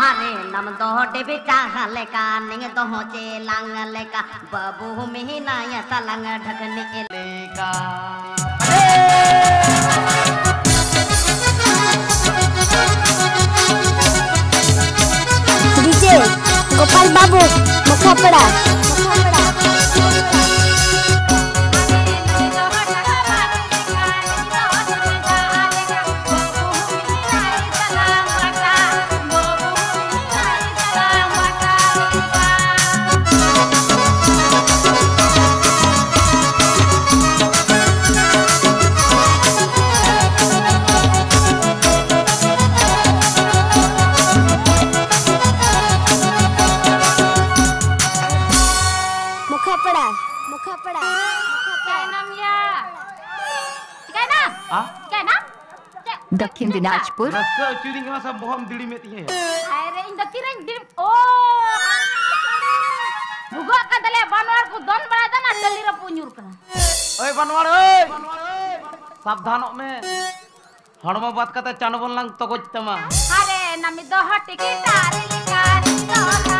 हरे नम दोहडे बेटा हलेका निंग दोहो चे लेका। बबू मिना या तलंग ढकने लेका। गोपाल बाबू, मुखपड़ा। मुखपड़ा Ah? दक्षिण दिनाजपुर। रस्का चूरी के सब बहुत दिड़ी में तिये ओए बनवाड़ ओए! सावधानों में। हड़मा बात करते चानबन लंग तो कुछ तमा। अरे नमी दो हट के तारे लिखा तो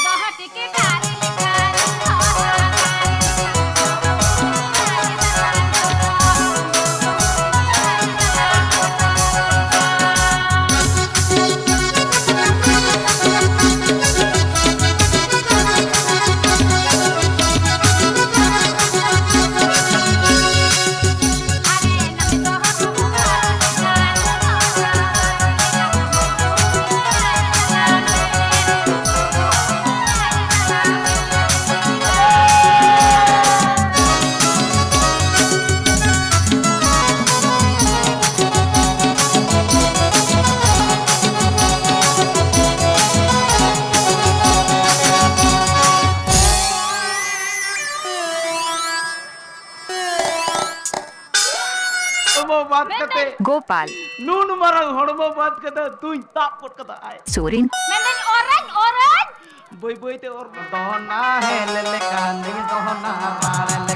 बात गोपाल। नून मरंग हड़मो बात कते तू ताप कोट कता आए। सोरेन। Nandani orang orang बोई बोई ते और दोना है ले ले दोना मार ले